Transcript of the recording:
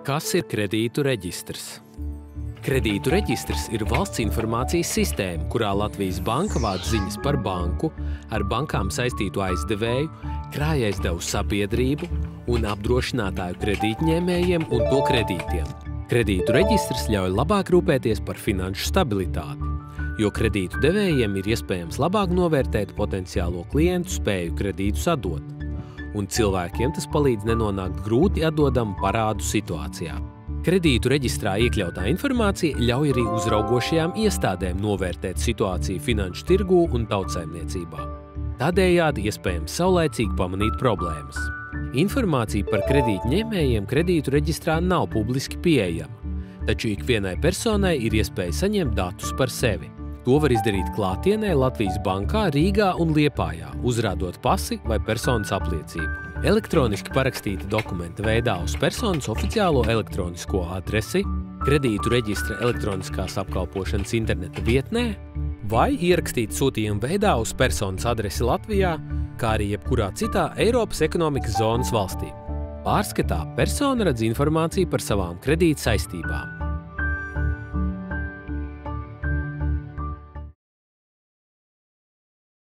Kas ir kredītu reģistrs? Kredītu reģistrs ir valsts informācijas sistēma, kurā Latvijas banka vāc ziņas par banku, ar bankām saistītu aizdevēju, krājēsdevu sabiedrību un apdrošinātāju kredītņēmējiem un to kredītiem. Kredītu reģistrs ļauj labāk rūpēties par finanšu stabilitāti, jo kredītu devējiem ir iespējams labāk novērtēt potenciālo klientu spēju kredītus atdot, un cilvēkiem tas palīdz nenonākt grūti atdodamu parādu situācijā. Kredītu reģistrā iekļautā informācija ļauj arī uzraugošajām iestādēm novērtēt situāciju finanšu tirgū un tautsaimniecībā. Tādējādi iespējams saulēcīgi pamanīt problēmas. Informācija par kredītņēmējiem kredītu reģistrā nav publiski pieejama, taču ikvienai personai ir iespēja saņemt datus par sevi. To var izdarīt klātienē Latvijas bankā, Rīgā un Liepājā, uzrādot pasi vai personas apliecību. Elektroniski parakstīta dokumenta veidā uz personas oficiālo elektronisko adresi, kredītu reģistra elektroniskās apkalpošanas interneta vietnē vai ierakstīt sūtījuma veidā uz personas adresi Latvijā, kā arī jebkurā citā Eiropas ekonomikas zonas valstī. Pārskatā persona redz informāciju par savām kredīta saistībām.